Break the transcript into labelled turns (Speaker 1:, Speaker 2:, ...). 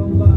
Speaker 1: Allah.